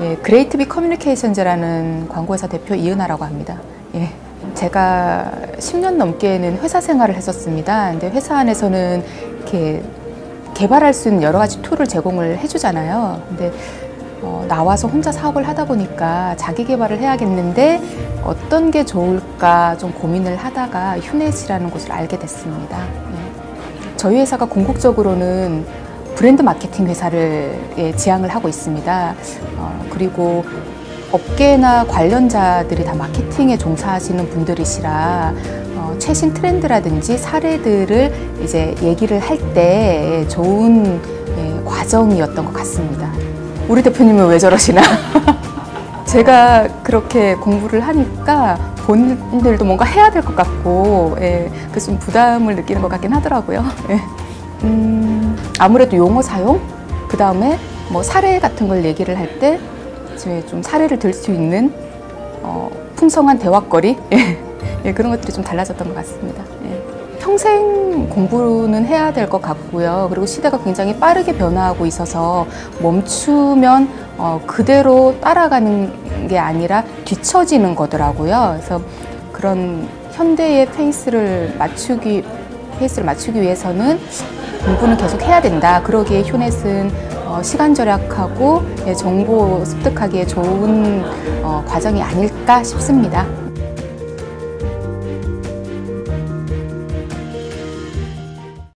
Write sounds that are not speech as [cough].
예, 그레이트비 커뮤니케이션즈라는 광고회사 대표 이은화라고 합니다. 예. 제가 10년 넘게는 회사 생활을 했었습니다. 근데 회사 안에서는 이렇게 개발할 수 있는 여러 가지 tool을 제공을 해주잖아요. 근데 어, 나와서 혼자 사업을 하다 보니까 자기 개발을 해야겠는데 어떤 게 좋을까 좀 고민을 하다가 휴넷이라는 곳을 알게 됐습니다. 예. 저희 회사가 궁극적으로는 브랜드 마케팅 회사를 예, 지향을 하고 있습니다. 어, 그리고 업계나 관련자들이 다 마케팅에 종사하시는 분들이시라 어, 최신 트렌드라든지 사례들을 이제 얘기를 할 때 좋은 예, 과정이었던 것 같습니다. 우리 대표님은 왜 저러시나? [laughs] 제가 그렇게 공부를 하니까 본인들도 뭔가 해야 될 것 같고, 예, 그래서 좀 부담을 느끼는 것 같긴 하더라고요. 예. 음, 아무래도 용어 사용, 그 다음에 뭐 사례 같은 걸 얘기를 할 때, 좀 사례를 들 수 있는 어, 풍성한 대화거리, [laughs] 예, 예, 그런 것들이 좀 달라졌던 것 같습니다. 예. 평생 공부는 해야 될 것 같고요. 그리고 시대가 굉장히 빠르게 변화하고 있어서 멈추면 어, 그대로 따라가는 게 아니라 뒤처지는 거더라고요. 그래서 그런 현대의 페이스를 맞추기 페이스를 맞추기 위해서는 공부는 계속 해야 된다. 그러기에 휴넷은 어, 시간 절약하고 예, 정보 습득하기에 좋은 어, 과정이 아닐까 싶습니다.